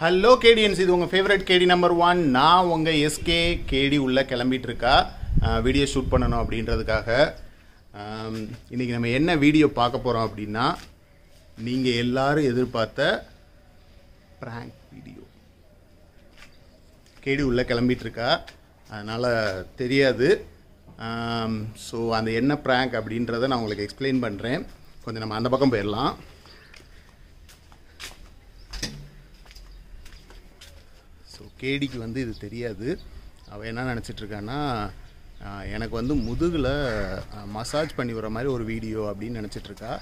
Hello கேடியன்ஸ் இது உங்கள் favourite கேடி number one நான் உங்கள் எஸ்கே கேடி உள்ளே கிளம்பிட்டு இருக்கா வீடியோ ஷூட் பண்ணணும் அப்படின்றதுக்காக. இன்றைக்கி இன்னைக்கு நம்ம என்ன வீடியோ பார்க்க போகிறோம் அப்படின்னா நீங்கள் எல்லோரும் எதிர்பார்த்த ப்ராங்க் வீடியோ கேடி உள்ளே கிளம்பிகிட்ருக்கா அதனால் தெரியாது. ஸோ அந்த என்ன ப்ராங்க் அப்படின்றத நான் உங்களுக்கு எக்ஸ்பிளைன் பண்ணுறேன் கொஞ்சம் நம்ம அந்த பக்கம் போயிடலாம். கேடிக்கு வந்து இது தெரியாது. அவள் என்ன நினச்சிட்ருக்கான்னா எனக்கு வந்து முதுகில் மசாஜ் பண்ணி வர மாதிரி ஒரு வீடியோ அப்படின்னு நினச்சிட்டு இருக்கா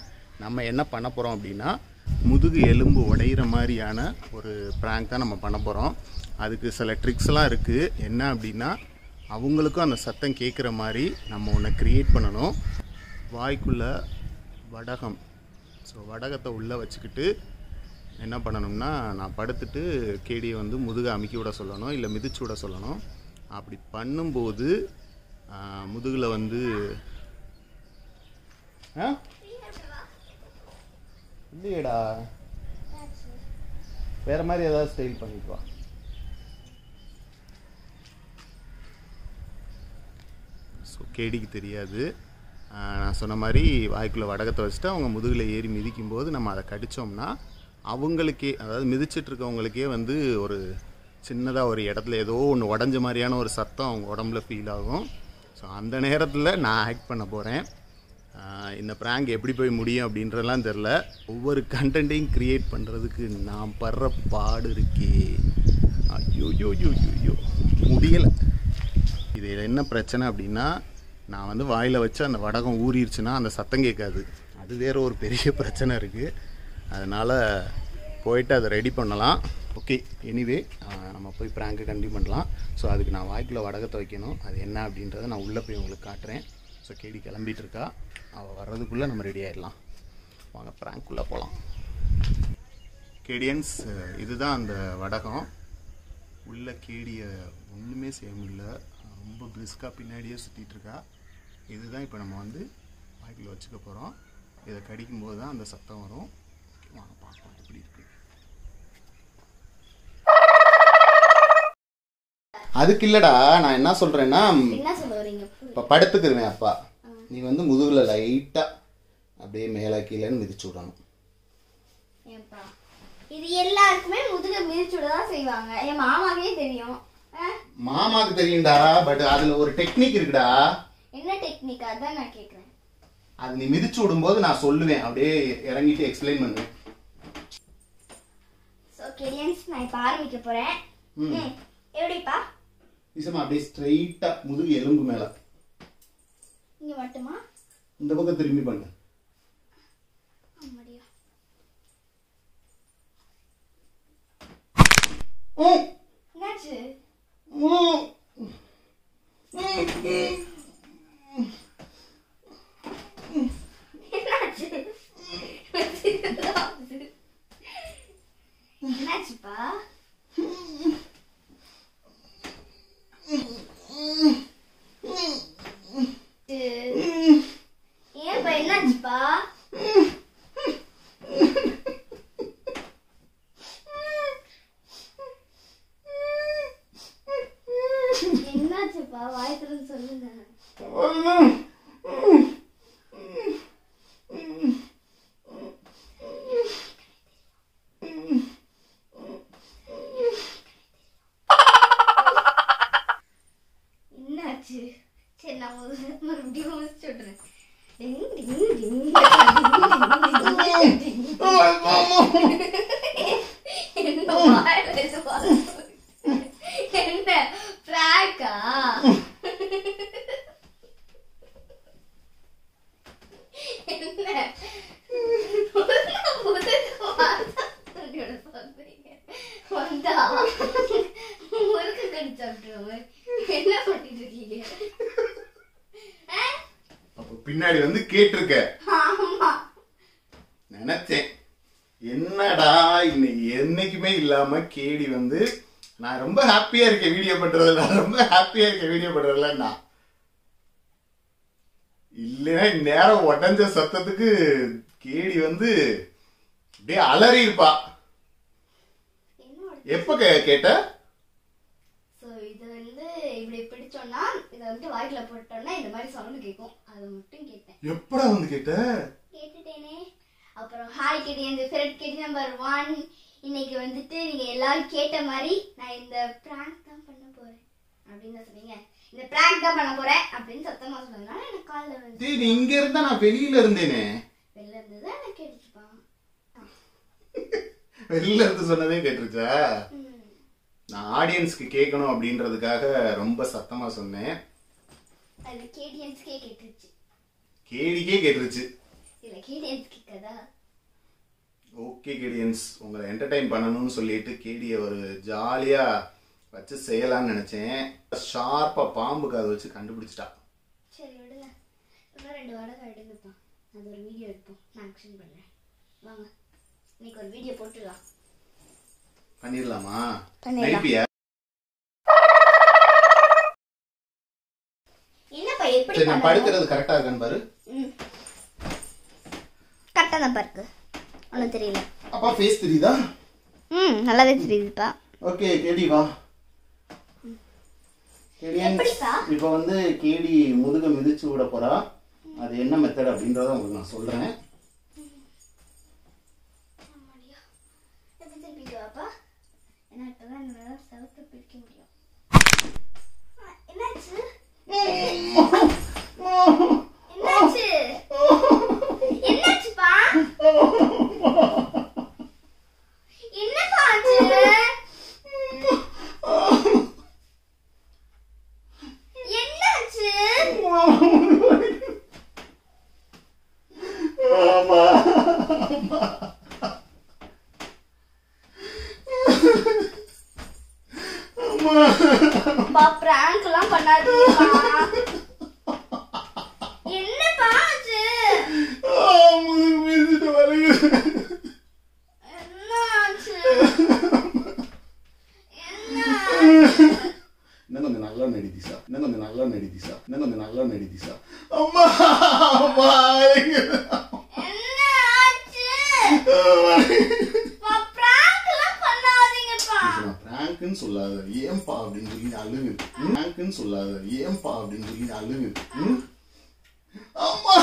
நம்ம என்ன பண்ண போகிறோம் அப்படின்னா முதுகு எலும்பு உடையிற மாதிரியான ஒரு ப்ராங்க் தான் நம்ம பண்ண போகிறோம் அதுக்கு சில ட்ரிக்ஸ்லாம் இருக்குது என்ன அப்படின்னா அவங்களுக்கும் அந்த சத்தம் கேட்குற மாதிரி நம்ம ஒன்று க்ரியேட் பண்ணணும். வாய்க்குள்ளே வடகம். ஸோ வடகத்தை உள்ளே வச்சுக்கிட்டு என்ன பண்ணணும்னா நான் படுத்துட்டு கேடியை வந்து முதுகை அமுக்கி விட சொல்லணும் இல்லை மிதிச்சு விட சொல்லணும். அப்படி பண்ணும்போது முதுகில் வந்து ஆ? இல்லையேடா. வேற மாதிரி ஏதாவது ஸ்டைல் பண்ணிக்குவா ஸோ கேடிக்கு தெரியாது. நான் சொன்ன மாதிரி வாய்க்குள்ளே வடகத்தை வச்சுட்டு அவங்க முதுகில் ஏறி மிதிக்கும்போது நம்ம அதை கடித்தோம்னா அவங்களுக்கே அதாவது மிதிச்சிட்டு இருக்கவங்களுக்கே வந்து ஒரு சின்னதாக ஒரு இடத்துல ஏதோ ஒன்று உடஞ்ச மாதிரியான ஒரு சத்தம் அவங்க உடம்புல ஃபீல் ஆகும். ஸோ அந்த நேரத்தில் நான் ஆக்ட் பண்ண போகிறேன் இந்த ப்ராங்க் எப்படி போய் முடியும் அப்படின்றதெல்லாம் தெரில ஒவ்வொரு கண்டென்ட்டையும் க்ரியேட் பண்ணுறதுக்கு நான் படுற பாடு இருக்கே. ஐயோ யோ யோ யோ முடியலை. இது என்ன பிரச்சனை அப்படின்னா நான் வந்து வாயில் வச்சு அந்த வடகம் ஊறிடுச்சுன்னா அந்த சத்தம் கேட்காது. அது வேறு ஒரு பெரிய பிரச்சனை இருக்குது அதனால் போயிட்டு அதை ரெடி பண்ணலாம். ஓகே எனிவே நம்ம போய் ப்ராங்க்கு கண்டினியூ பண்ணலாம். ஸோ அதுக்கு நான் வாய்க்குள்ள வடகத்தை வைக்கணும். அது என்ன அப்படின்றத நான் உள்ளே போய் உங்களுக்கு காட்டுறேன். ஸோ கேடி கிளம்பிட்டு இருக்கா. அவள் வர்றதுக்குள்ளே நம்ம ரெடி ஆயிடலாம். வாங்க ப்ராங்க்குள்ளே போகலாம் கேடியன்ஸ் இதுதான் அந்த வடகம். உள்ள கேடியை ஒன்றுமே செய்ய முடியல. ரொம்ப பிரிஸ்காக பின்னாடியே சுற்றிட்டு இருக்கா. இதுதான் இப்போ நம்ம வந்து வாய்க்குள்ள வச்சுக்க போகிறோம் இதை கடிக்கும்போது தான் அந்த சத்தம் வரும். வாங்க பார்க்கலாம் எப்படி இருக்கு அதுக்கு இல்லடா நான் என்ன சொல்றேன்னா இப்போ படுத்துக்குருவேன் அப்பா. நீ வந்து முதுகில் லைட்டாக அப்படியே மேலே கீழேன்னு மிதிச்சு விடணும். இது எல்லாருக்குமே முதுக மிதிச்சுட தான் செய்வாங்க. என் மாமாக்கே தெரியும்? மாமாக்கு தெரியும்டா பட் அதில் ஒரு டெக்னிக் இருக்குடா. என்ன டெக்னிக் அதான் நான் கேக்குறேன். அது நீ மிதிச்சு விடும்போது நான் சொல்லுவேன். அப்படியே இறங்கிட்டு எக்ஸ்பிளைன் பண்ணுவேன். ஸோ கெரியன்ஸ் நான் இப்போ ஆரம்பிக்க போறேன். ம். எப்படிப்பா? நிசமா அப்படியே ஸ்ட்ரைட்டா முதுகு எலும்பு மேல. இங்க மட்டுமா? இந்த பக்கம் திரும்பி பண்ணு ஆமாடியா ம், என்னாச்சு? ம். ஏன் பா என்னாச்சுப்பா என்னாச்சுப்பா வாய் சொல்லுங்க. என்ன பிராக்கா என்ன. வந்தா முறுக்கு கடிச்சு சாப்பிட்டுருவோம் என்ன பண்ணிட்டு இருக்கீங்க பின்னாடி வந்து கேட்டிருக்க நினைச்சேன் என்னடா இன்னைக்கு என்னைக்குமே இல்லாம கேடி வந்து நான் ரொம்ப ஹாப்பியா இருக்கேன் வீடியோ பண்றதுல. ரொம்ப ஹாப்பியா இருக்கேன் வீடியோ பண்றதுல நான் இல்லைன்னா இந்நேரம் உடஞ்ச சத்தத்துக்கு கேடி வந்து அப்படியே அலறி இருப்பா. எப்போ கேட்ட? இது வந்து இப்படி பிடிச்சோம்னா இதை வந்து வாய்க்குள்ள போட்டோம்னா இந்த மாதிரி சவுண்ட் கேட்கும் அதை மட்டும் கேட்டேன். எப்படா வந்து கேட்ட? கேட்டுட்டேனே. அப்புறம் ஹாய் கேட்டி இந்த ஃபெரட் கேட்டி நம்பர் ஒன் இன்னைக்கு வந்துட்டு நீங்க எல்லாரும் கேட்ட மாதிரி நான் இந்த பிராங்க் தான் பண்ண போறேன். அப்படின்னு தான் சொன்னீங்க. இந்த பிராங்க் தான் பண்ண போறேன் அப்படின்னு சத்தமா சொன்னதுனால எனக்கு காலில் வந்து நீ இங்க இருந்தா நான் வெளியில இருந்தேனே. வெளில இருந்து தான் எனக்கு கேட்டுச்சுப்பான் வெளியில இருந்து சொன்னதே கேட்டுருச்சா. நான் ஆடியன்ஸ்க்கு கேட்கணும் அப்படின்றதுக்காக ரொம்ப சத்தமா சொன்னேன். அது கேடியன்ஸ்க்கே கேட்டுருச்சு. கேடிக்கே கேட்டுருச்சு. ஓகே கேடியன்ஸ் உங்களை என்டர்டைன் பண்ணணும்னு சொல்லிட்டு கேடியை ஒரு ஜாலியா வச்சு செய்யலாம்னு நினைச்சேன். ஷார்ப்பா பாம்புக்கு அதை வச்சு கண்டுபிடிச்சிட்டா. சரி விடுங்க. ரெண்டு வாடகை எடுங்கப்பா அது ஒரு வீடியோ எடுப்போம். நான் ஆக்ஷன் பண்றேன். வாங்க. இன்னைக்கு ஒரு வீடியோ போட்டுடலாம். பண்ணிடலாமா? பண்ணிடலாம். நடிப்பியா? என்னப்பா எப்படி சரி நான்? படுக்கிறது கரெக்டா இருக்கான்னு பாரு. கரெக்டாக இருக்கு ஒன்றும் தெரியல. அப்பா ஃபேஸ் தெரியுதா? ம் நல்லாவே தெரியுதுப்பா. ஓகே கேடி வா? இப்போ வந்து கேடி முதுக மிதிச்சு விட போறா. அது என்ன மெத்தட் அப்படின்றத உங்களுக்கு நான் சொல்றேன். ஆமாடியா எப்படி திருப்பிக்கவாப்பா ஏன்னா இப்போதான் என்னால் செவத்தை பிடிக்க முடியும் ஆ, என்னாச்சு என்னாச்சு என்னாச்சுப்பா என்னப்பா ஆச்சு என்னாச்சு பா பிராங்க் எல்லாம் பண்ணாதீங்கப்பா என்னப்பா ஆச்சு என்ன ஆச்சு என்ன ஆச்சு? இன்னும் கொஞ்சம் நல்லா நடிதிசா இன்னும் கொஞ்சம் நல்லா நடிதிசா இன்னும் கொஞ்சம் நல்லா நடிதிசா அம்மா அம்மா சொல்லாத ஏன்பா அப்படின்னு சொல்லி அழுகு பிராங்க்னு சொல்லாத ஏன்பா அப்படின்னு சொல்லி அழுகு ம்? அம்மா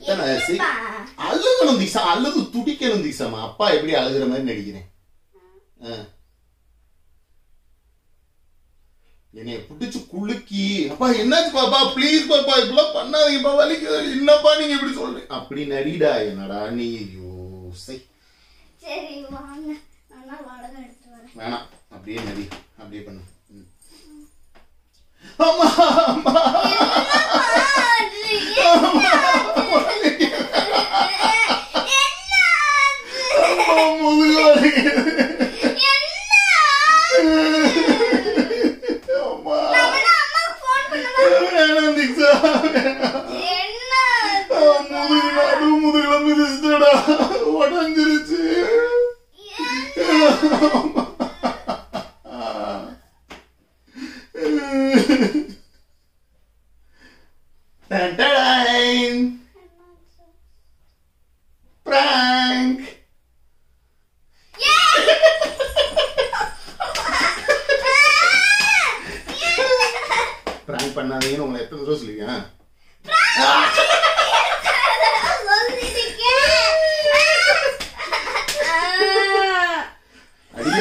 எத்தனை அழுகணும் தீசா அழுது துடிக்கணும் தீசாமா அப்பா எப்படி அழுகுற மாதிரி நடிக்கிறேன். என்னைய பிடிச்சு குலுக்கி அப்பா என்னாச்சு பாப்பா? ப்ளீஸ் பாப்பா இப்படிலாம் பண்ணாதீங்கப்பா வலிக்குது. என்னப்பா நீங்க இப்படி சொல்றீங்க? அப்படி நடிடா என்னடா நீ ஐயோ சை சரி வாங்க. நான் வாடகை எடுத்து வரேன். வேணாம். அப்படியே நடி அப்படியே பண்ணு. Wadang diri, omah. Tanterain, prank. Prank. Prank pernah diin omlet terus liya.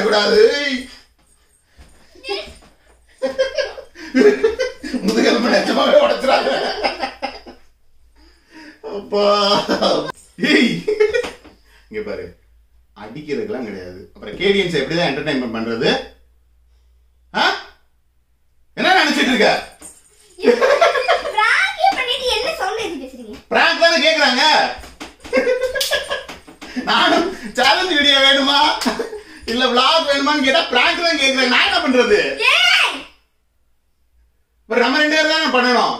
அடிக்கக்கூடாது முதுகெலும்பு நிஜமாவே உடைச்சிடாத. அப்பா. இங்க பாரு. அடிக்கிறதுக்கெல்லாம் கிடையாது. அப்புறம் கேடியன்ஸ் எப்படிதான் என்டர்டைன்மெண்ட் பண்றது? என்ன நினைச்சிட்டு இருக்க? பிராங்க் தானே கேக்குறாங்க. நானும் சேலஞ்ச் வீடியோ வேணுமா? இல்ல vlog வேணுமான்னு கேட்டா பிராங்க் தான் கேக்குறேன். நான் என்ன பண்றது? நம்ம ரெண்டு பேரும் தானே பண்ணணும்.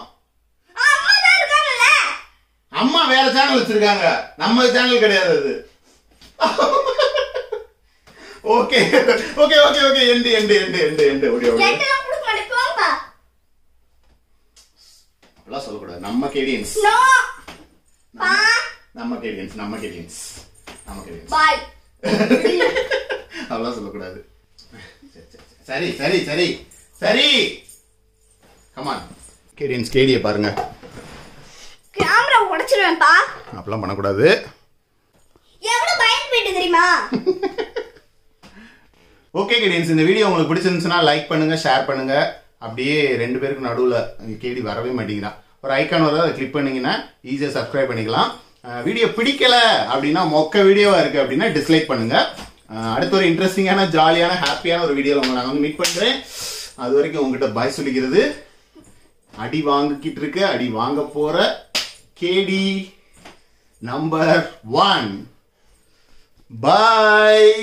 அம்மா வேற சேனல் வச்சிருக்காங்க. நம்ம சேனல் கிடையாது அது. Okay. Okay okay okay. End எண்டு எண்டு எண்டு எண்டு ஓடி ஓடி அப்படிலாம் சொல்லக்கூடாது. நம்ம கேடியன்ஸ் நம்ம கேடியன்ஸ் நம்ம கேடியன்ஸ் நம்ம கேடியன்ஸ் பாய் அதெல்லாம் சொல்லக்கூடாது. சரி சரி சரி சரி. கமான் கேடியன்ஸ் கேடியை பாருங்க. கேமரா உடைச்சிருவேன்ப்பா. அப்படிலாம் பண்ணக்கூடாது. எவ்வளவு பயந்து போயிட்டு தெரியுமா? ஓகே கேடியன்ஸ் இந்த வீடியோ உங்களுக்கு பிடிச்சிருந்துச்சுன்னா லைக் பண்ணுங்க ஷேர் பண்ணுங்க. அப்படியே ரெண்டு பேருக்கு நடுவில் கேடி வரவே மாட்டேங்கிறான் ஒரு ஐக்கான் வரும் அதை கிளிக் பண்ணீங்கன்னா ஈஸியாக சப்ஸ்கிரைப் பண்ணிக்கலாம். வீடியோ பிடிக்கல அப்படின்னா மொக்க வீடியோவா இருக்கு அப்படின்னா டிஸ்லைக் பண்ணுங்க. அஹ் அடுத்த ஒரு இன்ட்ரெஸ்டிங்கான ஜாலியான ஹாப்பியான ஒரு வீடியோவில் உங்களை நான் வந்து மீட் பண்ணுறேன் அது வரைக்கும் உங்ககிட்ட பாய் சொல்லிக்கிறது. அடி வாங்கிக்கிட்டு இருக்க அடி வாங்க போற கேடி நம்பர் ஒன் பாய்